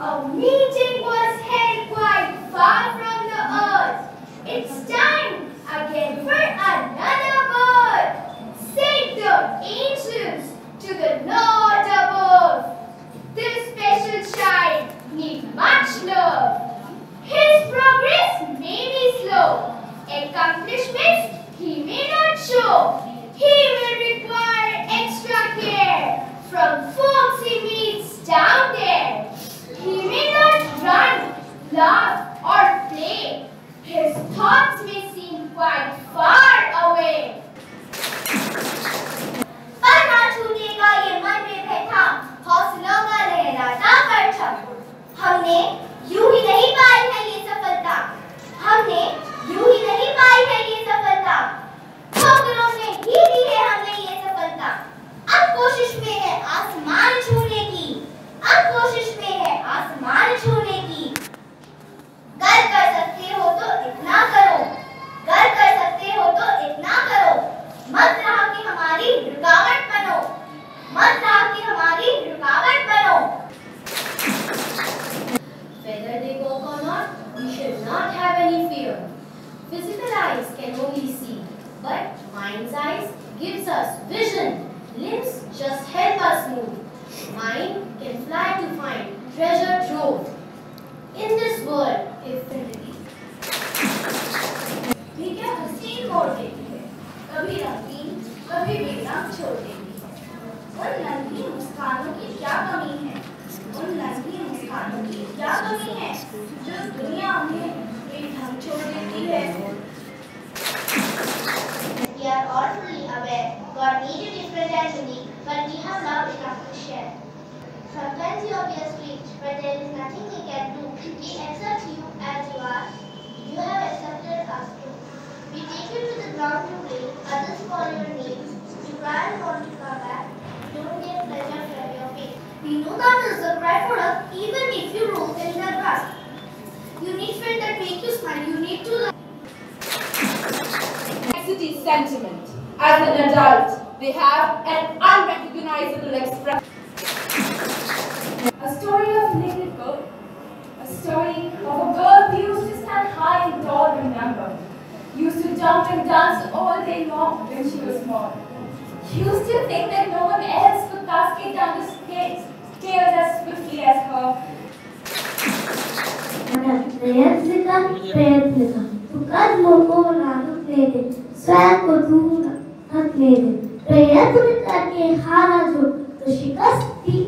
A meeting was held quite far from the earth. It's time again for not have any fear. Physical eyes can only see, but mind's eyes gives us vision. Limbs just help us move. जो दुनिया उन्हें बेढंग छोड़ देती है We are all fully aware God made you different and unique, but we have love enough to share. Sometimes you appear strange, but there is nothing we can do. We accept you as you are. You have accepted us too. We take you to the ground to play, others call your names. You cry and want to come back. You don't get pleasure from your face. that is right product even if you roll in the grass. You need friends that make you smile. You need to complexity sentiment. As an adult, they have an unrecognizable expression. A story of a naked girl. A story of a girl who used to stand high and tall, remember. Used to jump and dance all day long when she was small. Used to think that no one else could cascade down the stairs as swiftly as her. जो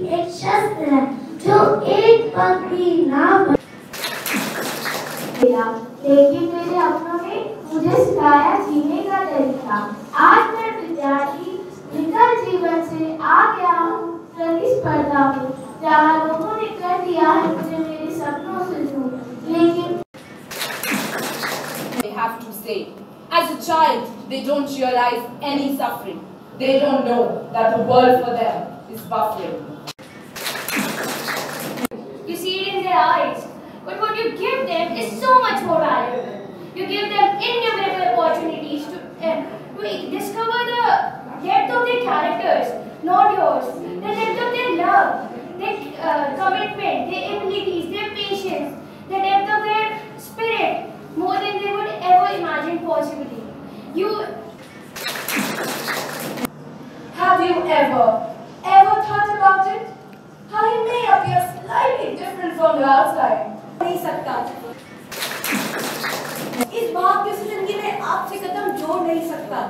एक शस्त्र लेकिन मेरे अपनों ने मुझे सिखाया जीने का तरीका आज मैं विद्यार्थी निकल जीवन से आ गया हूँ प्रतिस्पर्धा में they don't realize any suffering. They don't know that the world for them is buffering. You see it in their eyes. But what you give them is so much more valuable. You give them innumerable opportunities to, uh, to discover the depth of their characters, not yours. The depth of their love, their uh, different from नहीं सकता। इस भाग की ज़िंदगी में आपसे कदम जोड़ नहीं सकता।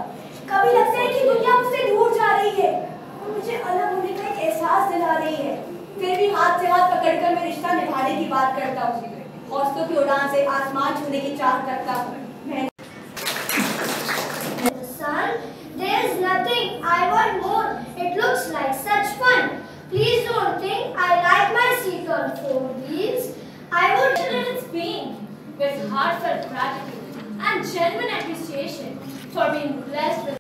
कभी लगता है कि दुनिया मुझसे दूर जा रही है और मुझे अलग होने का एक एहसास दिला रही है। फिर भी हाथ से हाथ पकड़कर मैं रिश्ता निभाने की बात करता हूँ। हौसलों की उड़ान से आसमान छूने की चाह करता हूँ। Heartfelt gratitude and genuine appreciation for being blessed with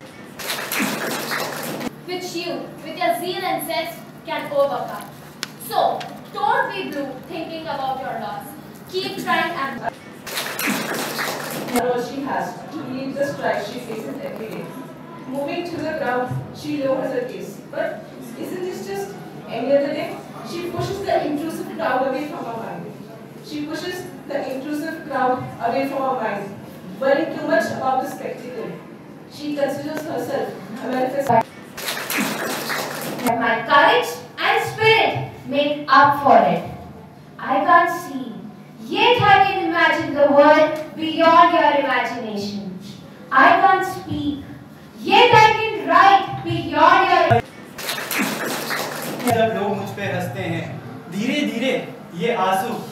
which you, with your zeal and zest, can overcome. So, don't be blue thinking about your loss. Keep trying and she has to leave the strike she faces every day. Moving to the ground, she lowers her gaze. But isn't this just any other day? She pushes the intrusive crowd away from her She pushes the intrusive crowd away from her mind, worrying too much about the spectacle. She considers herself a manifestation. My courage and spirit make up for it. I can't see, yet I can imagine the world beyond your imagination. I can't speak, yet I can write beyond your जब लोग मुझ पे हँसते हैं धीरे धीरे ये आँसू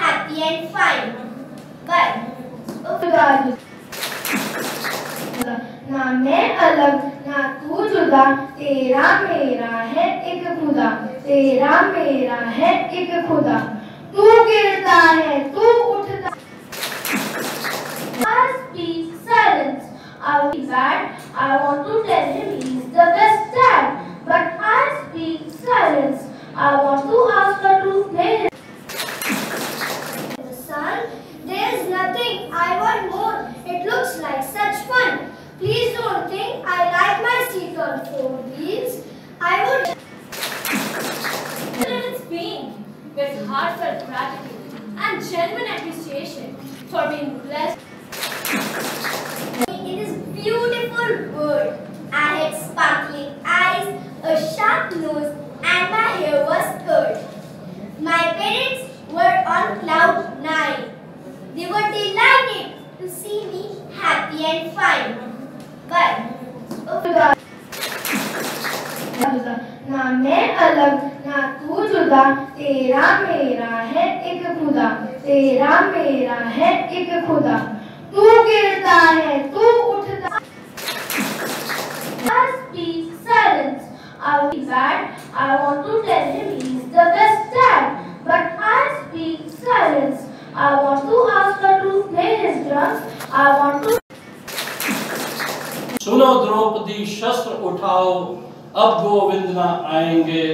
happy and fine. But ना मैं अलग ना तू जुदा तेरा मेरा है एक खुदा तेरा मेरा है एक खुदा तू गिरता है तू उठता Must be silence. I bad. I want to tell It looks like such fun. Please don't think I like my seat on four wheels. I would. Children's being with heartfelt gratitude and genuine appreciation for being blessed. It is beautiful bird. I had sparkling eyes, a sharp nose, and my hair was curled. My parents were on cloud nine. They were delighted to see me happy and fine. But ना मैं अलग ना तू जुदा तेरा मेरा है एक खुदा तेरा मेरा है एक खुदा तू गिरता है तू उठता Must be silence. I will be bad. I want to tell him he's the best dad. But I speak silence. I want to ask सुनो द्रौपदी शस्त्र उठाओ, अब गोविंद ना आएँगे।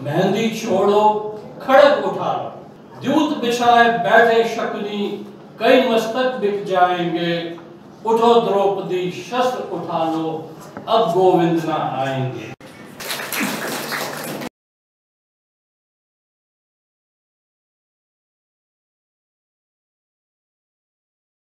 मेहंदी छोड़ो, खड़ग उठा लो द्यूत बिछाए बैठे शकुनी, कई मस्तक बिक जाएँगे। उठो द्रौपदी, शस्त्र उठा लो, अब गोविंद ना आएँगे।